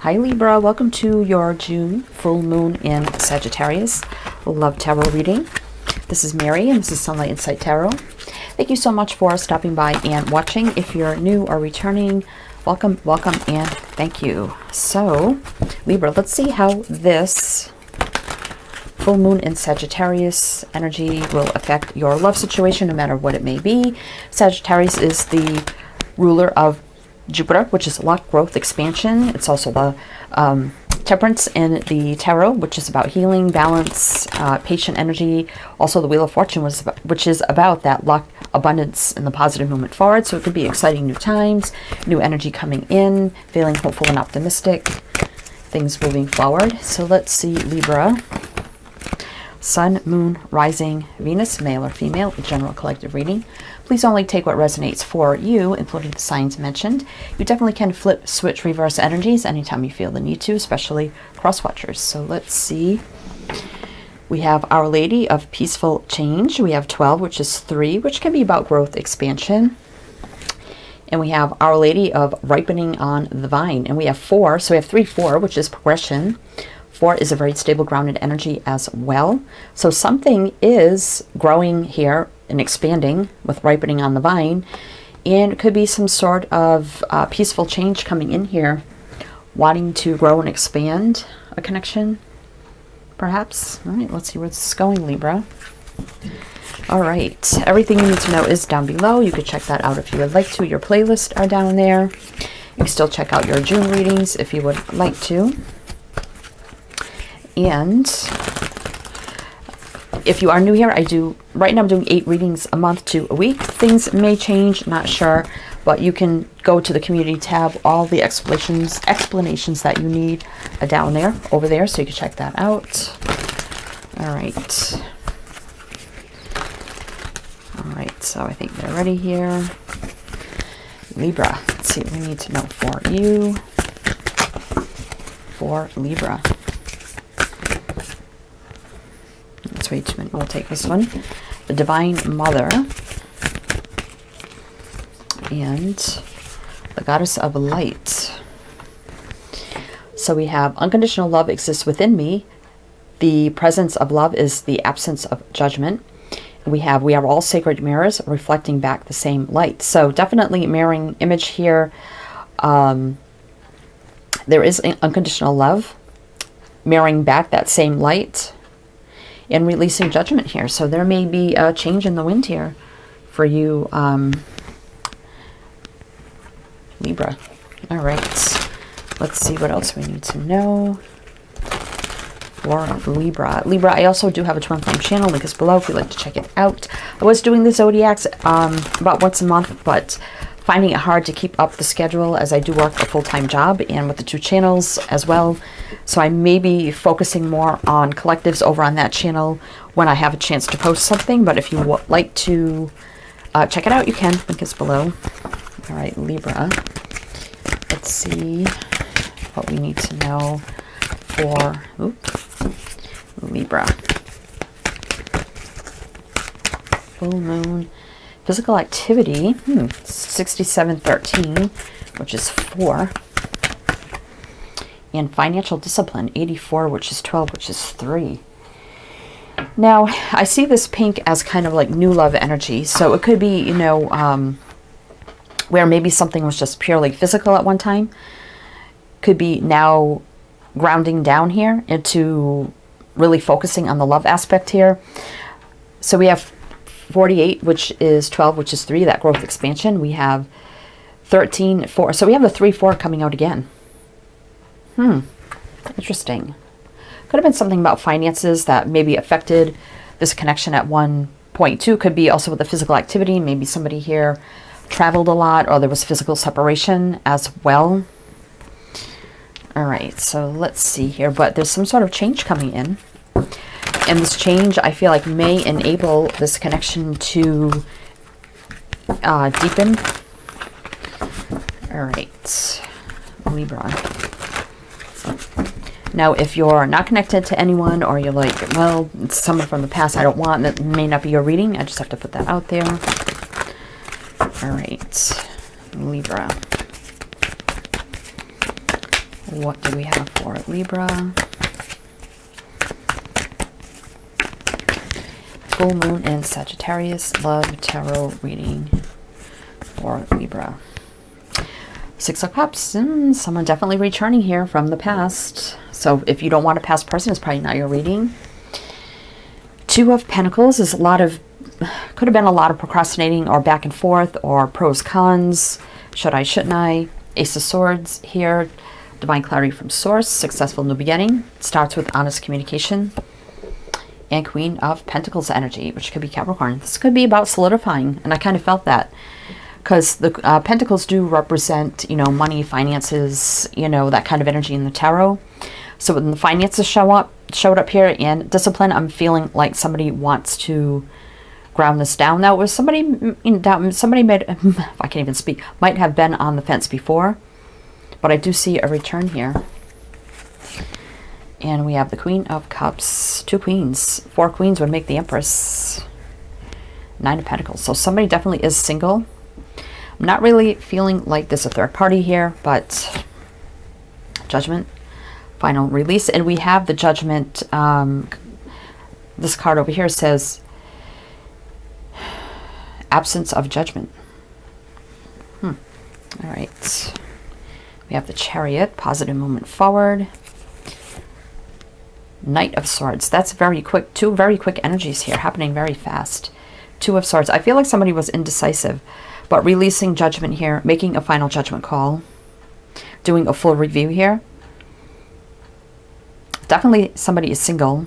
Hi Libra, welcome to your June full moon in Sagittarius Love Tarot reading. This is Mary and this is Sunlight Insight Tarot. Thank you so much for stopping by and watching. If you're new or returning, welcome, welcome, and thank you. So, Libra, let's see how this full moon in Sagittarius energy will affect your love situation, no matter what it may be. Sagittarius is the ruler of Jupiter, which is luck, growth, expansion. It's also the um, temperance in the tarot, which is about healing, balance, uh, patient energy. Also, the Wheel of Fortune, was about, which is about that luck, abundance, and the positive movement forward. So it could be exciting new times, new energy coming in, feeling hopeful and optimistic, things moving forward. So let's see, Libra. Sun, Moon, Rising, Venus, male or female, general collective reading. Please only take what resonates for you, including the signs mentioned. You definitely can flip, switch, reverse energies anytime you feel the need to, especially cross watchers. So let's see. We have Our Lady of Peaceful Change. We have 12, which is 3, which can be about growth, expansion. And we have Our Lady of Ripening on the Vine. And we have 4, so we have 3, 4, which is progression. Four is a very stable, grounded energy as well. So something is growing here and expanding with ripening on the vine. And it could be some sort of uh, peaceful change coming in here, wanting to grow and expand a connection, perhaps. All right, let's see where this is going, Libra. All right, everything you need to know is down below. You could check that out if you would like to. Your playlists are down there. You can still check out your June readings if you would like to. And if you are new here, I do, right now I'm doing eight readings a month to a week. Things may change, not sure, but you can go to the community tab. All the explanations, explanations that you need are down there, over there, so you can check that out. All right. All right, so I think they're ready here. Libra, let's see what we need to know for you. For Libra. We'll take this one. The Divine Mother and the Goddess of Light. So we have unconditional love exists within me. The presence of love is the absence of judgment. We have we are all sacred mirrors reflecting back the same light. So definitely mirroring image here. Um, there is unconditional love mirroring back that same light and releasing judgment here. So there may be a change in the wind here for you, um, Libra. All right, let's see what else we need to know for Libra. Libra, I also do have a twin flame channel. Link is below if you'd like to check it out. I was doing the zodiacs um, about once a month, but finding it hard to keep up the schedule as I do work a full-time job and with the two channels as well. So I may be focusing more on collectives over on that channel when I have a chance to post something. But if you like to uh, check it out, you can. Link is below. All right, Libra. Let's see what we need to know for oops, Libra. Full moon Physical activity, hmm, 6713, which is 4. And financial discipline, 84, which is 12, which is 3. Now, I see this pink as kind of like new love energy. So it could be, you know, um, where maybe something was just purely physical at one time. Could be now grounding down here into really focusing on the love aspect here. So we have 48, which is 12, which is 3, that growth expansion. We have 13, 4. So we have the 3, 4 coming out again. Hmm. Interesting. Could have been something about finances that maybe affected this connection at one point, too. Could be also with the physical activity. Maybe somebody here traveled a lot or there was physical separation as well. All right, so let's see here. But there's some sort of change coming in. And this change, I feel like, may enable this connection to uh, deepen. All right, Libra. Now, if you're not connected to anyone or you're like, well, it's someone from the past I don't want, that may not be your reading. I just have to put that out there. All right, Libra. What do we have for Libra? Full Moon in Sagittarius. Love Tarot reading for Libra. Six of Cups. Mm, someone definitely returning here from the past. So if you don't want a past person, it's probably not your reading. Two of Pentacles is a lot of, could have been a lot of procrastinating or back and forth or pros, cons. Should I, shouldn't I? Ace of Swords here. Divine clarity from source. Successful new beginning. Starts with honest communication. And Queen of Pentacles energy, which could be Capricorn. This could be about solidifying. And I kind of felt that because the uh, pentacles do represent, you know, money, finances, you know, that kind of energy in the tarot. So when the finances show up, showed up here and discipline, I'm feeling like somebody wants to ground this down. Now, was somebody, know, somebody made, I can't even speak, might have been on the fence before, but I do see a return here. And we have the Queen of Cups, two queens. Four queens would make the Empress. Nine of Pentacles. So somebody definitely is single. I'm not really feeling like there's a third party here, but judgment, final release. And we have the judgment. Um, this card over here says absence of judgment. Hmm. All right. We have the chariot, positive movement forward. Knight of Swords. That's very quick. Two very quick energies here, happening very fast. Two of Swords. I feel like somebody was indecisive. But releasing judgment here, making a final judgment call, doing a full review here. Definitely somebody is single.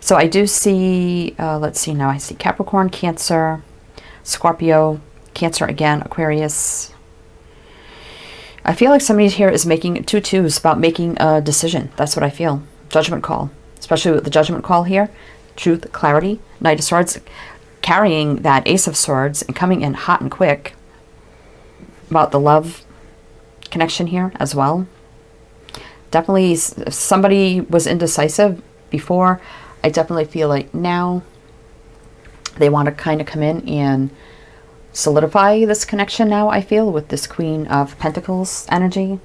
So I do see, uh, let's see now, I see Capricorn, Cancer, Scorpio, Cancer again, Aquarius. I feel like somebody here is making two twos about making a decision. That's what I feel. Judgment call, especially with the judgment call here. Truth, clarity, Knight of Swords carrying that Ace of Swords and coming in hot and quick about the love connection here as well. Definitely, if somebody was indecisive before, I definitely feel like now they want to kind of come in and solidify this connection now, I feel, with this Queen of Pentacles energy.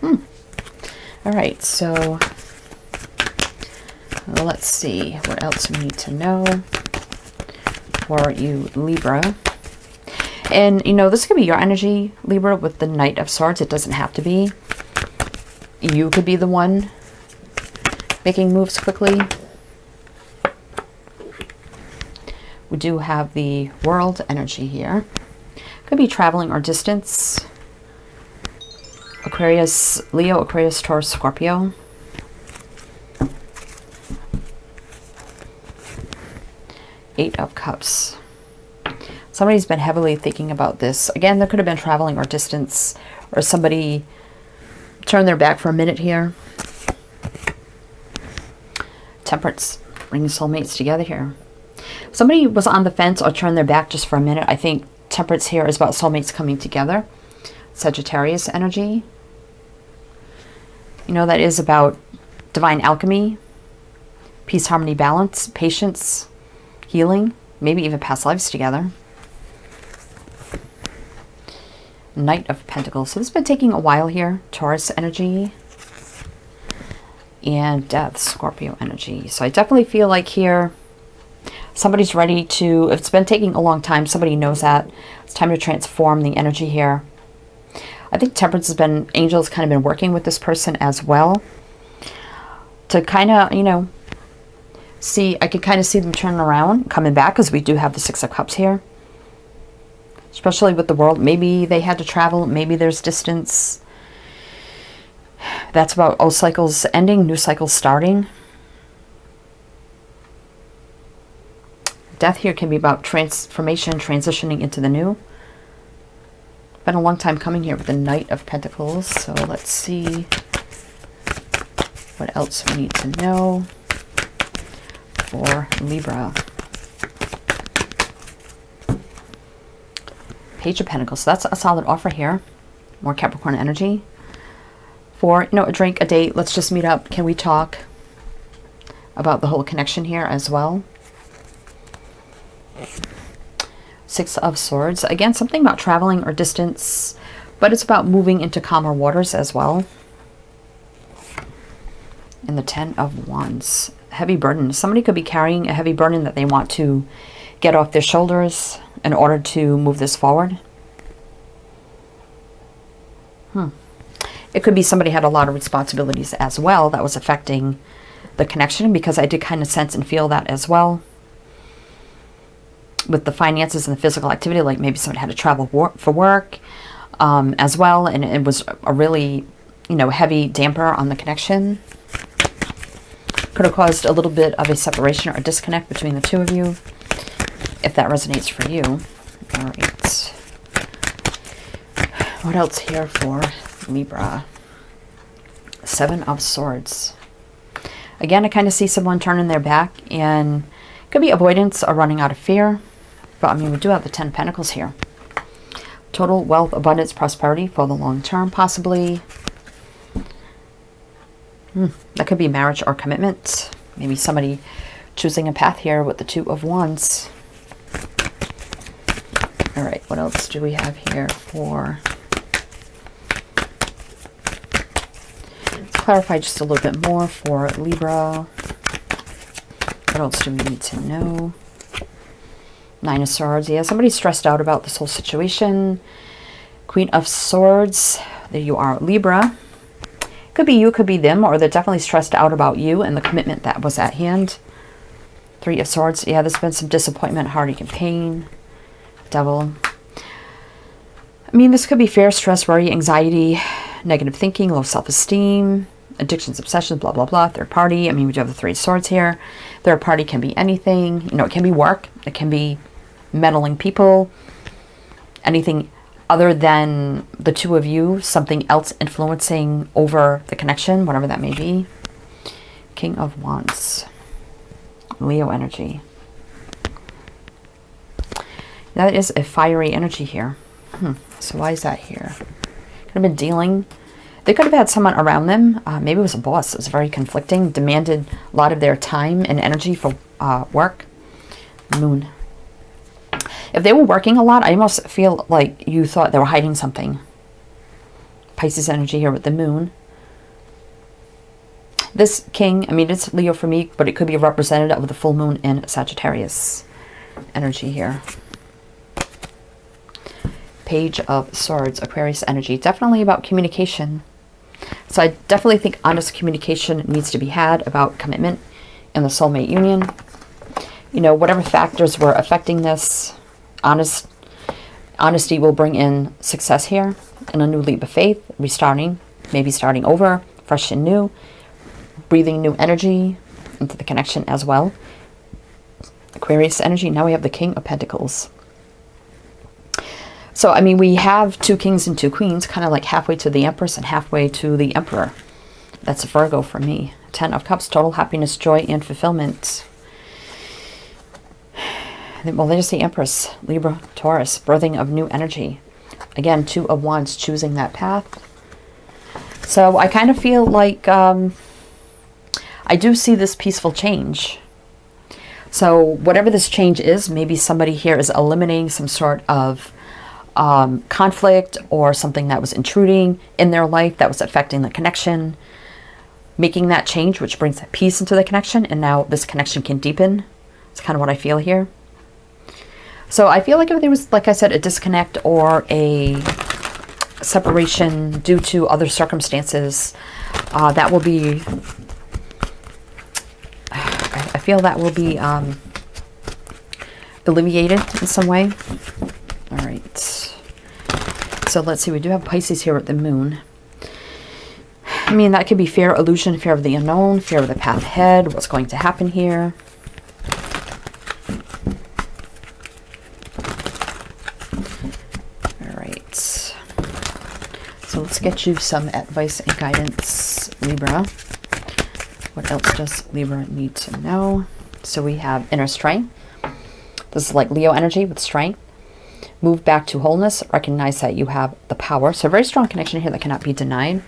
Hmm. All right, so let's see what else we need to know for you, Libra. And, you know, this could be your energy, Libra, with the Knight of Swords. It doesn't have to be. You could be the one making moves quickly. We do have the world energy here. Could be traveling or distance. Aquarius, Leo, Aquarius, Taurus, Scorpio. Eight of Cups. Somebody's been heavily thinking about this. Again, there could have been traveling or distance, or somebody turned their back for a minute here. Temperance, bringing soulmates together here. Somebody was on the fence or turned their back just for a minute. I think Temperance here is about soulmates coming together. Sagittarius energy. You know, that is about divine alchemy, peace, harmony, balance, patience, healing, maybe even past lives together. Knight of Pentacles. So this has been taking a while here. Taurus energy. And Death, Scorpio energy. So I definitely feel like here somebody's ready to, if it's been taking a long time, somebody knows that. It's time to transform the energy here. I think Temperance has been, Angels kind of been working with this person as well. To kind of, you know, see, I could kind of see them turning around, coming back, because we do have the Six of Cups here. Especially with the world. Maybe they had to travel. Maybe there's distance. That's about old cycles ending, new cycles starting. Death here can be about transformation, transitioning into the new. Been a long time coming here with the Knight of Pentacles. So let's see what else we need to know for Libra. Page of Pentacles. So that's a solid offer here. More Capricorn energy. For, you know, a drink, a date, let's just meet up. Can we talk about the whole connection here as well? Six of Swords. Again, something about traveling or distance, But it's about moving into calmer waters as well. And the Ten of Wands. Heavy burden. Somebody could be carrying a heavy burden that they want to get off their shoulders in order to move this forward. Hmm. It could be somebody had a lot of responsibilities as well that was affecting the connection because I did kind of sense and feel that as well. With the finances and the physical activity, like maybe someone had to travel wor for work um, as well, and it was a really, you know, heavy damper on the connection. Could have caused a little bit of a separation or a disconnect between the two of you, if that resonates for you. All right. What else here for Libra? Seven of Swords. Again, I kind of see someone turning their back and could be avoidance or running out of fear. But I mean, we do have the Ten Pentacles here. Total wealth, abundance, prosperity for the long term, possibly. Hmm, that could be marriage or commitment. Maybe somebody choosing a path here with the Two of Wands. All right, what else do we have here for... Let's clarify just a little bit more for Libra. What else do we need to know? Nine of Swords. Yeah, somebody's stressed out about this whole situation. Queen of Swords. There you are, Libra. Could be you, could be them, or they're definitely stressed out about you and the commitment that was at hand. Three of Swords. Yeah, there's been some disappointment, heartache, and pain. Devil. I mean, this could be fear, stress, worry, anxiety, negative thinking, low self-esteem, addictions, obsessions, blah, blah, blah. Third party. I mean, we do have the Three Swords here. Third party can be anything. You know, it can be work. It can be meddling people, anything other than the two of you, something else influencing over the connection, whatever that may be. King of Wands, Leo energy. That is a fiery energy here. Hmm. So why is that here? Could have been dealing. They could have had someone around them. Uh, maybe it was a boss. It was very conflicting. Demanded a lot of their time and energy for uh, work. Moon. If they were working a lot, I almost feel like you thought they were hiding something. Pisces energy here with the moon. This king, I mean, it's Leo for me, but it could be a representative of the full moon in Sagittarius energy here. Page of Swords, Aquarius energy. Definitely about communication. So I definitely think honest communication needs to be had about commitment in the soulmate union. You know, whatever factors were affecting this, honest honesty will bring in success here and a new leap of faith, restarting, maybe starting over, fresh and new, breathing new energy into the connection as well. Aquarius energy. Now we have the King of Pentacles. So, I mean, we have two kings and two queens, kind of like halfway to the Empress and halfway to the Emperor. That's a Virgo for me. Ten of Cups, total happiness, joy, and fulfillment. Well, there's the Empress, Libra, Taurus, birthing of new energy. Again, two of wands, choosing that path. So I kind of feel like um, I do see this peaceful change. So whatever this change is, maybe somebody here is eliminating some sort of um, conflict or something that was intruding in their life that was affecting the connection, making that change, which brings peace into the connection, and now this connection can deepen. It's kind of what I feel here. So I feel like if there was, like I said, a disconnect or a separation due to other circumstances, uh, that will be, I feel that will be um, alleviated in some way. All right. So let's see, we do have Pisces here with the moon. I mean, that could be fear, illusion, fear of the unknown, fear of the path ahead, what's going to happen here. Get you some advice and guidance, Libra. What else does Libra need to know? So we have inner strength. This is like Leo energy with strength. Move back to wholeness. Recognize that you have the power. So very strong connection here that cannot be denied.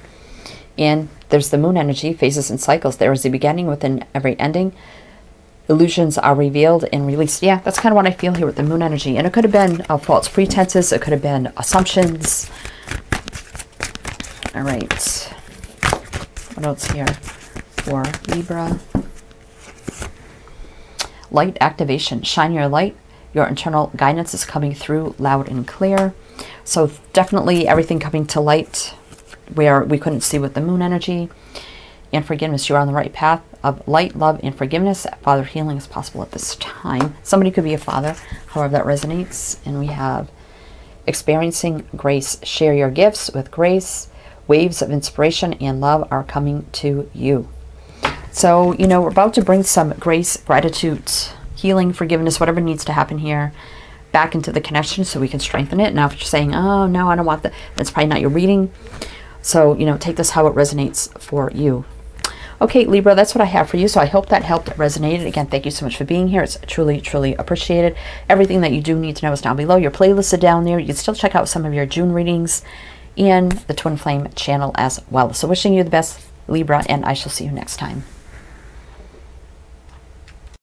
And there's the moon energy, phases and cycles. There is a beginning within every ending. Illusions are revealed and released. Yeah, that's kind of what I feel here with the moon energy. And it could have been uh, false pretenses. It could have been assumptions All right. What else here for Libra? Light activation. Shine your light. Your internal guidance is coming through loud and clear. So definitely everything coming to light where we couldn't see with the moon energy. And forgiveness. You're on the right path of light, love, and forgiveness. Father healing is possible at this time. Somebody could be a father, however that resonates. And we have experiencing grace. Share your gifts with grace. Waves of inspiration and love are coming to you. So, you know, we're about to bring some grace, gratitude, healing, forgiveness, whatever needs to happen here back into the connection so we can strengthen it. Now, if you're saying, oh, no, I don't want that, that's probably not your reading. So, you know, take this how it resonates for you. Okay, Libra, that's what I have for you. So I hope that helped resonated. Again, thank you so much for being here. It's truly, truly appreciated. Everything that you do need to know is down below. Your playlists are down there. You can still check out some of your June readings and the Twin Flame channel as well. So wishing you the best, Libra, and I shall see you next time.